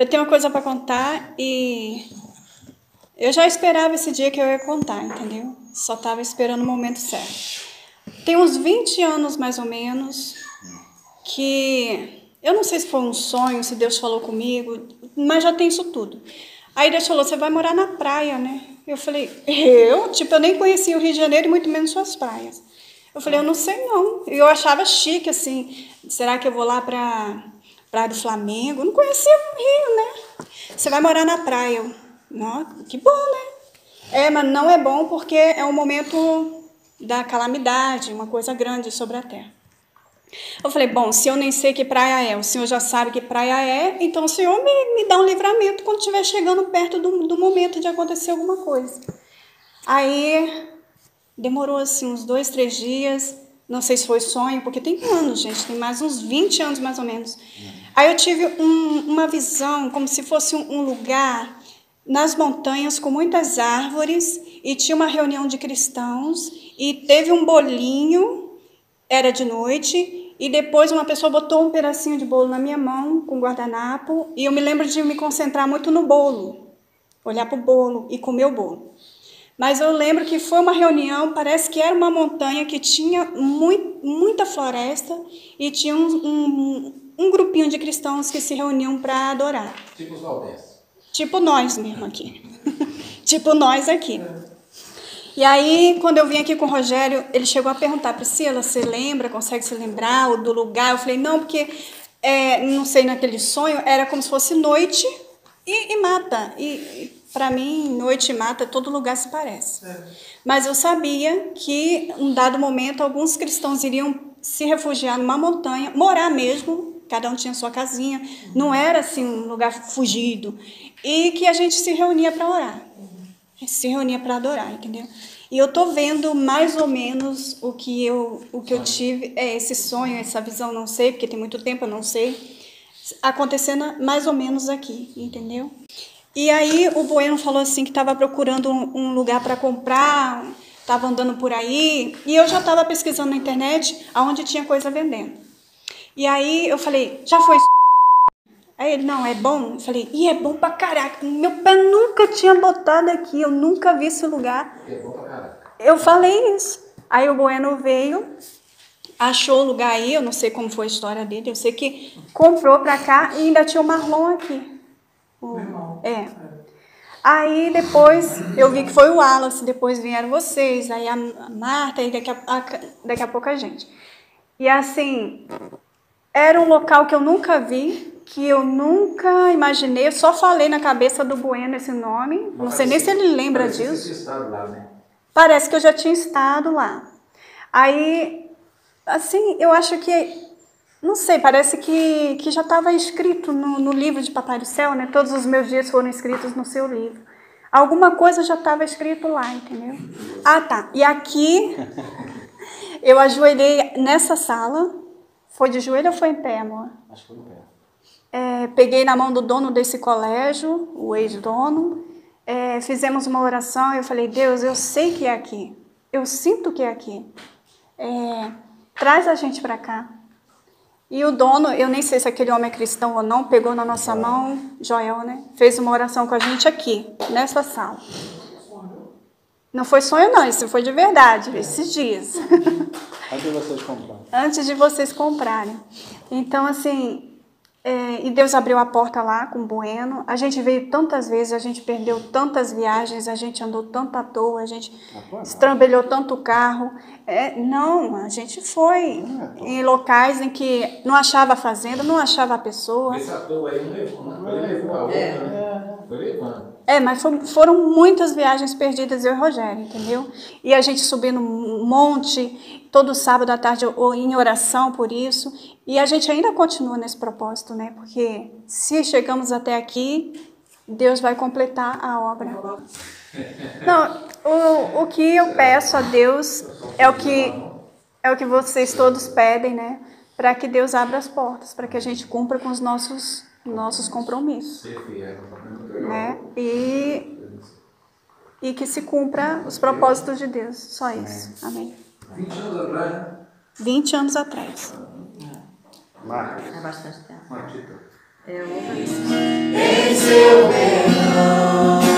Eu tenho uma coisa para contar e eu já esperava esse dia que eu ia contar, entendeu? Só estava esperando o momento certo. Tem uns 20 anos mais ou menos que eu não sei se foi um sonho, se Deus falou comigo, mas já tem isso tudo. Aí Deus falou: "Você vai morar na praia, né?" Eu falei: "Eu, tipo, eu nem conhecia o Rio de Janeiro e muito menos suas praias." Eu falei: "Eu não sei não." Eu achava chique assim, será que eu vou lá para Praia do Flamengo? Não conhecia o Rio, né? Você vai morar na praia. Nossa, que bom, né? É, mas não é bom porque é um momento da calamidade, uma coisa grande sobre a terra. Eu falei, bom, se eu nem sei que praia é, o senhor já sabe que praia é, então o senhor me, me dá um livramento quando estiver chegando perto do, do momento de acontecer alguma coisa. Aí demorou assim uns dois, três dias, não sei se foi sonho, porque tem anos, gente, tem mais uns 20 anos mais ou menos. Aí eu tive um, uma visão como se fosse um, um lugar nas montanhas com muitas árvores e tinha uma reunião de cristãos e teve um bolinho, era de noite, e depois uma pessoa botou um pedacinho de bolo na minha mão com guardanapo e eu me lembro de me concentrar muito no bolo, olhar para o bolo e comer o bolo. Mas eu lembro que foi uma reunião, parece que era uma montanha que tinha muito, muita floresta e tinha um, um, um grupinho de cristãos que se reuniam para adorar. Tipo os Valdez. Tipo nós mesmo aqui. tipo nós aqui. E aí, quando eu vim aqui com o Rogério, ele chegou a perguntar, Priscila, você lembra, consegue se lembrar do lugar? Eu falei, não, porque, é, não sei, naquele sonho, era como se fosse noite e, e mata. E para mim, noite e mata, todo lugar se parece. Mas eu sabia que, em um dado momento, alguns cristãos iriam se refugiar numa montanha, morar mesmo, cada um tinha sua casinha, não era assim um lugar fugido, e que a gente se reunia para orar, se reunia para adorar, entendeu? E eu tô vendo mais ou menos o que eu o que eu tive, é esse sonho, essa visão, não sei, porque tem muito tempo eu não sei, acontecendo mais ou menos aqui, entendeu? E aí o Bueno falou assim que estava procurando um, um lugar para comprar, estava andando por aí, e eu já estava pesquisando na internet aonde tinha coisa vendendo. E aí eu falei, já foi Aí ele, não, é bom? Eu falei, e é bom pra caraca. Meu pé nunca tinha botado aqui, eu nunca vi esse lugar. É bom pra caraca. Eu falei isso. Aí o Bueno veio, achou o lugar aí, eu não sei como foi a história dele, eu sei que comprou pra cá e ainda tinha o Marlon aqui. O- é. Aí depois eu vi que foi o Wallace, depois vieram vocês, aí a Marta, e daqui a, a- daqui a pouco a gente. E assim, era um local que eu nunca vi, que eu nunca imaginei, eu só falei na cabeça do Bueno esse nome, não sei nem se ele lembra Parece que disso. Você tinha estado lá, né? Parece que eu já tinha estado lá. Aí, assim, eu acho que, não sei, parece que, que já estava escrito no, no livro de Papai do Céu, né? Todos os meus dias foram escritos no seu livro. Alguma coisa já estava escrito lá, entendeu? Ah, tá. E aqui, eu ajoelhei nessa sala. Foi de joelho ou foi em pé, amor? Acho que foi no pé. É, peguei na mão do dono desse colégio, o ex-dono, é, fizemos uma oração e eu falei, Deus, eu sei que é aqui, eu sinto que é aqui, É, traz a gente para cá. E o dono, eu nem sei se aquele homem é cristão ou não, pegou na nossa mão, Joel, né? Fez uma oração com a gente aqui, nessa sala. Não foi sonho não, isso foi de verdade, esses dias. Antes de vocês comprarem. antes de vocês comprarem. Então, assim, é, e Deus abriu a porta lá com o Bueno. A gente veio tantas vezes, a gente perdeu tantas viagens, a gente andou tanto à toa, a gente estrambelhou tanto o carro. É, não, a gente foi em locais em que não achava a fazenda, não achava a pessoa. Esse ator aí não levou, né? Foi levou a outra, né? Foi levando. É, mas fo- foram muitas viagens perdidas, eu e Rogério, entendeu? E a gente subindo um monte, todo sábado à tarde ou em oração por isso. E a gente ainda continua nesse propósito, né? Porque se chegamos até aqui, Deus vai completar a obra. Não, o, o que eu peço a Deus é o que é o que vocês todos pedem, né? Para que Deus abra as portas, para que a gente cumpra com os nossos nossos compromissos Ser fiel. né? e, e que se cumpra os propósitos de Deus. Só isso. Amém. 20 anos atrás, né? 20 anos atrás. É, é bastante tempo. É, eu vou Em seu verão.